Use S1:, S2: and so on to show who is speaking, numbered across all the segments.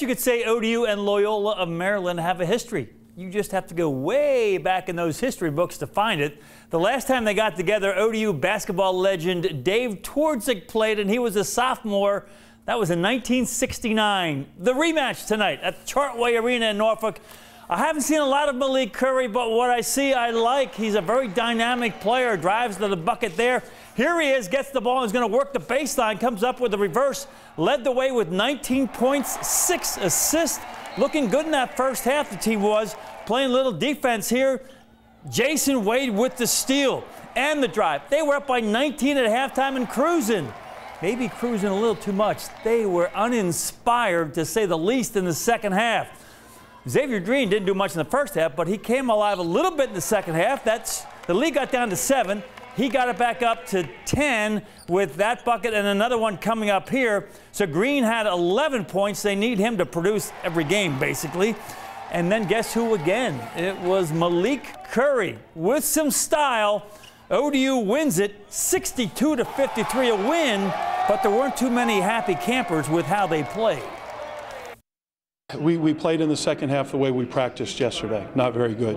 S1: You could say ODU and Loyola of Maryland have a history. You just have to go way back in those history books to find it. The last time they got together, ODU basketball legend Dave Twardzik played, and he was a sophomore. That was in 1969. The rematch tonight at Chartway Arena in Norfolk. I haven't seen a lot of Malik Curry, but what I see, I like. He's a very dynamic player, drives to the bucket there. Here he is, gets the ball, He's going to work the baseline, comes up with a reverse, led the way with 19 points, six assists. Looking good in that first half, the team was. Playing a little defense here. Jason Wade with the steal and the drive. They were up by 19 at halftime and cruising. Maybe cruising a little too much. They were uninspired, to say the least, in the second half. Xavier Green didn't do much in the first half, but he came alive a little bit in the second half. That's the lead got down to seven. He got it back up to 10 with that bucket and another one coming up here. So Green had 11 points. They need him to produce every game, basically. And then guess who again? It was Malik Curry with some style. ODU wins it 62 to 53, a win, but there weren't too many happy campers with how they played.
S2: We, we played in the second half the way we practiced yesterday. Not very good.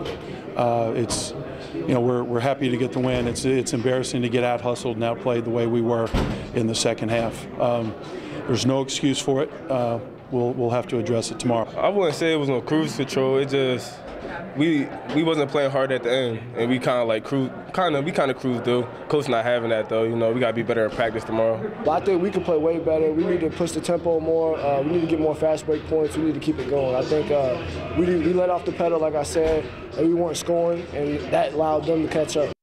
S2: Uh, it's, you know, we're, we're happy to get the win. It's, it's embarrassing to get out hustled and outplayed the way we were in the second half. Um, there's no excuse for it. Uh, we'll, we'll have to address it tomorrow.
S3: I wouldn't say it was no cruise control. It just we we wasn't playing hard at the end, and we kind of like cruise, kind of we kind of cruised through. Coach not having that though. You know, we gotta be better at practice tomorrow.
S4: But I think we can play way better. We need to push the tempo more. Uh, we need to get more fast break points. We need to keep it going. I think uh, we we let off the pedal, like I said, and we weren't scoring, and that allowed them to catch up.